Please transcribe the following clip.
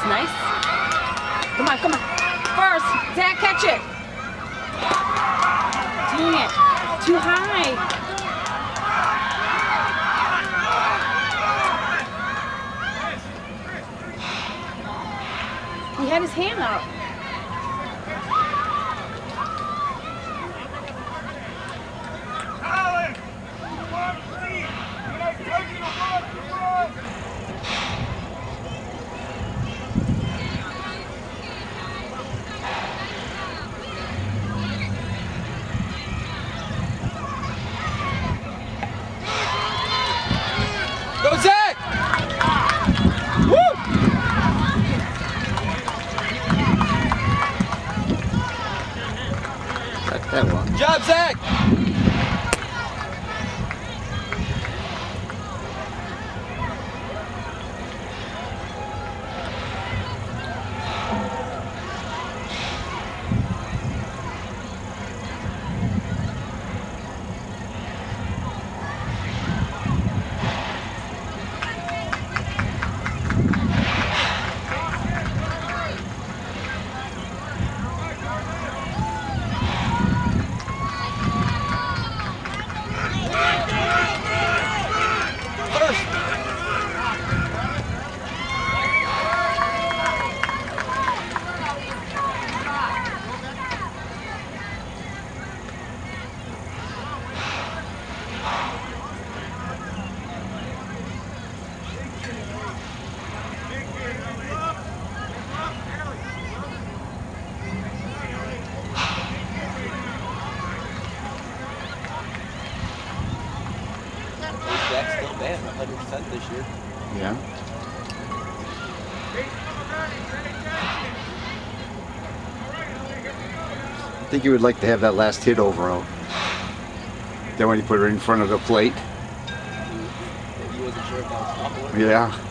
was nice. Come on, come on. First, Dad, catch it. Dang it. Too high. He had his hand up. Good job, Zack! Year. Yeah. I think you would like to have that last hit over out. Then when you put it in front of the plate. He wasn't sure if that was. Yeah.